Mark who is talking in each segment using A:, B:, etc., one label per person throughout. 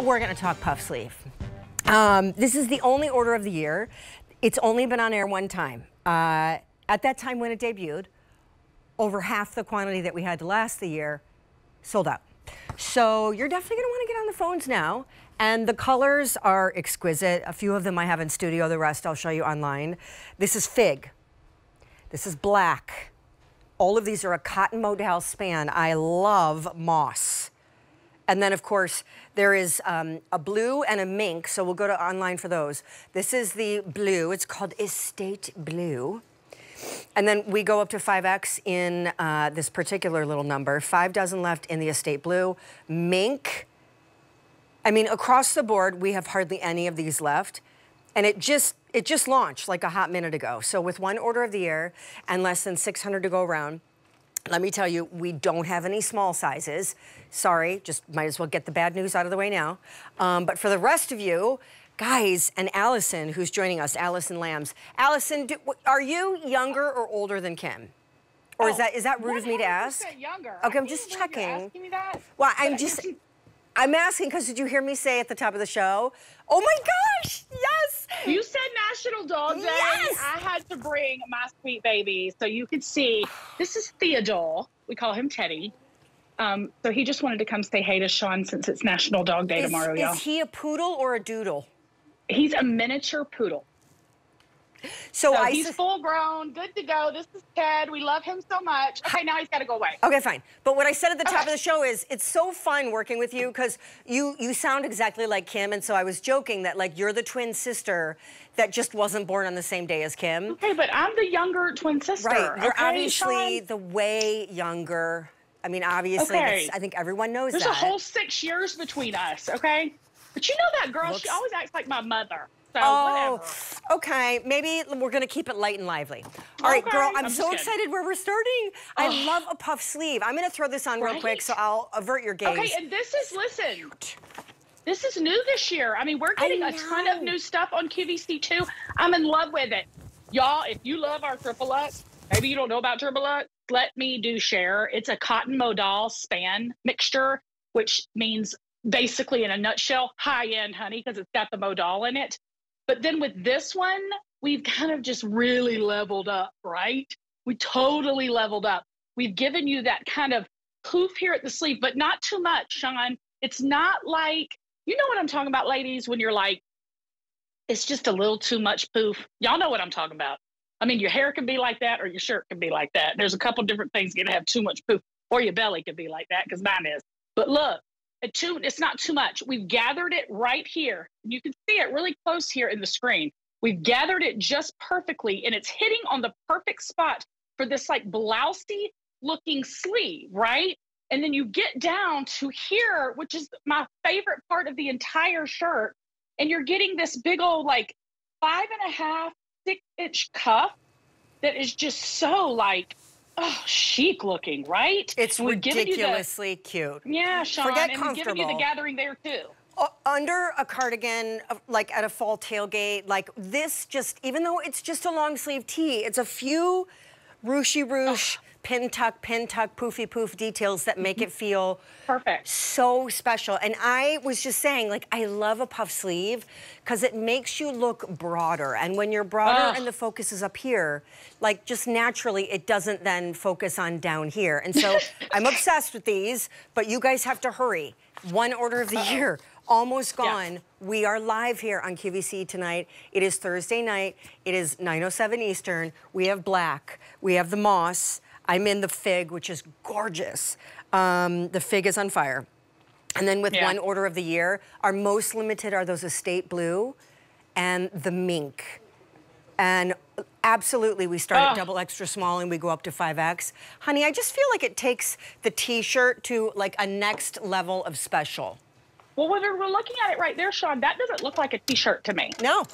A: we're going to talk puff sleeve. Um, this is the only order of the year. It's only been on air one time. Uh, at that time when it debuted, over half the quantity that we had to last the year sold out. So you're definitely going to want to get on the phones now. And the colors are exquisite. A few of them I have in studio, the rest I'll show you online. This is fig. This is black. All of these are a cotton modal span. I love moss. And then, of course, there is um, a blue and a mink, so we'll go to online for those. This is the blue. It's called Estate Blue. And then we go up to 5X in uh, this particular little number. Five dozen left in the Estate Blue. Mink. I mean, across the board, we have hardly any of these left. And it just, it just launched like a hot minute ago. So with one order of the year and less than 600 to go around, let me tell you, we don't have any small sizes. Sorry, just might as well get the bad news out of the way now. Um, but for the rest of you, guys, and Allison, who's joining us, Allison Lambs. Allison, do, are you younger or older than Kim? Or oh, is that is that rude of me to ask?
B: Younger.
A: Okay, I'm just checking.
B: Asking me that.
A: Well, I'm just. I'm asking because did you hear me say at the top of the show? Oh my gosh, yes!
B: You said National Dog Day.
A: Yes!
B: I had to bring my sweet baby so you could see. This is Theodore. We call him Teddy. Um, so he just wanted to come say hey to Sean since it's National Dog Day
A: is,
B: tomorrow, y'all.
A: Is he a poodle or a doodle?
B: He's a miniature poodle.
A: So,
B: so
A: I
B: he's full grown, good to go. This is Ted. We love him so much. Okay, now he's got to go away.
A: Okay, fine. But what I said at the okay. top of the show is it's so fun working with you because you you sound exactly like Kim, and so I was joking that like you're the twin sister that just wasn't born on the same day as Kim.
B: Okay, but I'm the younger twin sister.
A: Right. You're
B: okay,
A: obviously
B: Sean?
A: the way younger. I mean, obviously,
B: okay.
A: I think everyone knows
B: There's
A: that.
B: There's a whole six years between us, okay? But you know that girl, Looks... she always acts like my mother. So
A: oh,
B: whatever.
A: okay. Maybe we're going to keep it light and lively. All right,
B: okay.
A: girl, I'm,
B: I'm
A: so excited where we're starting. I love a puff sleeve. I'm going to throw this on
B: right?
A: real quick so I'll avert your gaze.
B: Okay, and this is, listen, this is new this year. I mean, we're getting a ton of new stuff on QVC2. I'm in love with it. Y'all, if you love our Triple Luxe, maybe you don't know about Triple Luxe, let me do share. It's a cotton modal span mixture, which means basically in a nutshell, high end, honey, because it's got the modal in it. But then with this one, we've kind of just really leveled up, right? We totally leveled up. We've given you that kind of poof here at the sleeve, but not too much, Sean. It's not like, you know what I'm talking about, ladies, when you're like, it's just a little too much poof. Y'all know what I'm talking about. I mean, your hair can be like that or your shirt can be like that. There's a couple different things going to have too much poof, or your belly could be like that because mine is. But look, Uh, too, it's not too much. We've gathered it right here. You can see it really close here in the screen. We've gathered it just perfectly and it's hitting on the perfect spot for this like blousey looking sleeve, right? And then you get down to here, which is my favorite part of the entire shirt. And you're getting this big old like five and a half, six inch cuff that is just so like oh, chic looking, right?
A: It's ridiculously the, cute.
B: Yeah, Sean.
A: Forget
B: and
A: comfortable.
B: giving you the gathering there too.
A: Uh, under a cardigan, uh, like at a fall tailgate, like this just, even though it's just a long sleeve tee, it's a few ruchy ruche. Pin tuck, pin tuck, poofy poof details that make it mm-hmm. feel
B: perfect,
A: so special. And I was just saying, like, I love a puff sleeve because it makes you look broader. And when you're broader Ugh. and the focus is up here, like, just naturally, it doesn't then focus on down here. And so I'm obsessed with these, but you guys have to hurry. One order of the uh -oh. year almost gone. We are live here on QVC tonight. It is Thursday night. It is 9.07 Eastern. We have black. We have the moss. I'm in the fig, which is gorgeous. Um, the fig is on fire. And then with yeah. one order of the year, our most limited are those estate blue and the mink. And absolutely, we start oh. at double extra small and we go up to 5X. Honey, I just feel like it takes the t-shirt to like a next level of special.
B: Well, when we're looking at it right there, Sean, that doesn't look like a t-shirt to me.
A: No.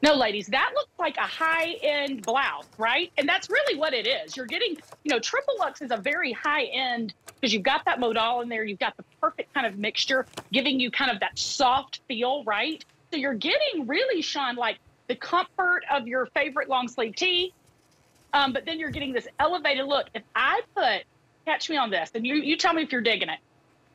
B: No, ladies, that looks like a high-end blouse, right? And that's really what it is. You're getting, you know, Triple Luxe is a very high-end because you've got that modal in there. You've got the perfect kind of mixture, giving you kind of that soft feel, right? So you're getting really, Sean, like the comfort of your favorite long sleeve tee, um, but then you're getting this elevated look. If I put, catch me on this, and you, you tell me if you're digging it.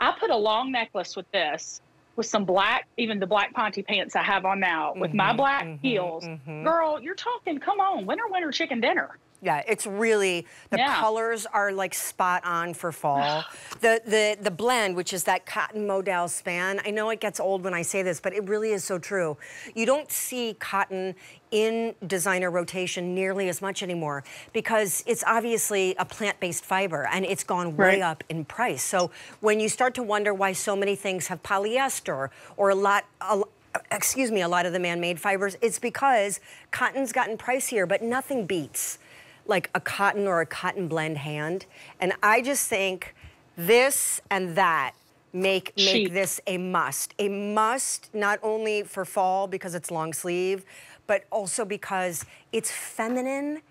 B: I put a long necklace with this with some black, even the black ponte pants I have on now, with mm-hmm, my black mm-hmm, heels, mm-hmm. girl, you're talking, come on, winter, winter chicken dinner.
A: Yeah, it's really the yeah. colors are like spot on for fall. the the the blend, which is that cotton modal span. I know it gets old when I say this, but it really is so true. You don't see cotton in designer rotation nearly as much anymore because it's obviously a plant-based fiber and it's gone way right. up in price. So when you start to wonder why so many things have polyester or a lot a, excuse me, a lot of the man-made fibers, it's because cotton's gotten pricier, but nothing beats like a cotton or a cotton blend hand. And I just think this and that make make this a must. A must not only for fall because it's long sleeve, but also because it's feminine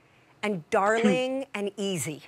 A: and darling and easy.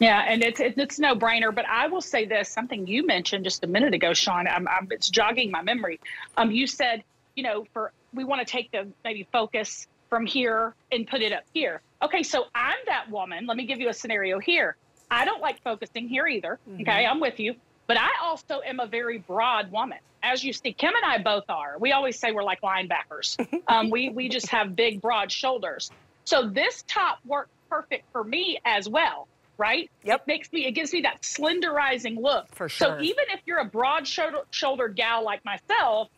B: Yeah, and it's it's no brainer. But I will say this: something you mentioned just a minute ago, Sean. I'm, I'm, it's jogging my memory. Um, you said, you know, for we want to take the maybe focus from here and put it up here. Okay, so I'm that woman. Let me give you a scenario here. I don't like focusing here either. Mm-hmm. Okay, I'm with you. But I also am a very broad woman. As you see, Kim and I both are. We always say we're like linebackers. um, we, we just have big, broad shoulders. So this top worked perfect for me as well, right?
A: Yep.
B: It makes me, it gives me that slenderizing look.
A: For sure.
B: So even if you're a broad shouldered gal like myself,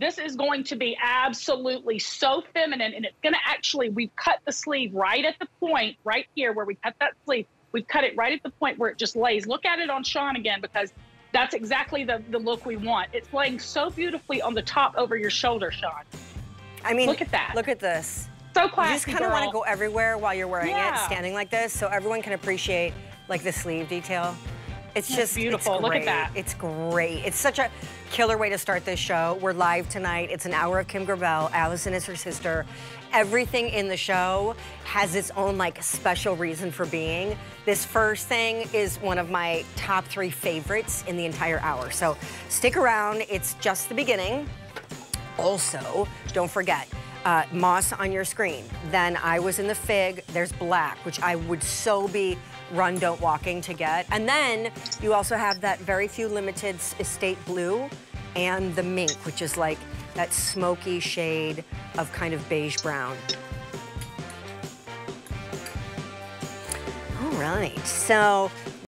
B: this is going to be absolutely so feminine, and it's going to actually, we've cut the sleeve right at the point, right here where we cut that sleeve. We've cut it right at the point where it just lays. Look at it on Sean again because that's exactly the, the look we want. It's laying so beautifully on the top over your shoulder, Sean.
A: I mean,
B: look at that.
A: Look at this.
B: So classy.
A: You just kind of want to go everywhere while you're wearing yeah. it, standing like this, so everyone can appreciate like the sleeve detail. It's That's just
B: beautiful.
A: Look
B: at that.
A: It's great. It's such a killer way to start this show. We're live tonight. It's an hour of Kim Gravel. Allison is her sister. Everything in the show has its own like special reason for being. This first thing is one of my top three favorites in the entire hour. So stick around. It's just the beginning. Also, don't forget, uh, moss on your screen. Then I was in the fig. There's black, which I would so be run, don't walking to get. And then you also have that very few limited estate blue and the mink, which is like that smoky shade of kind of beige brown. All right, so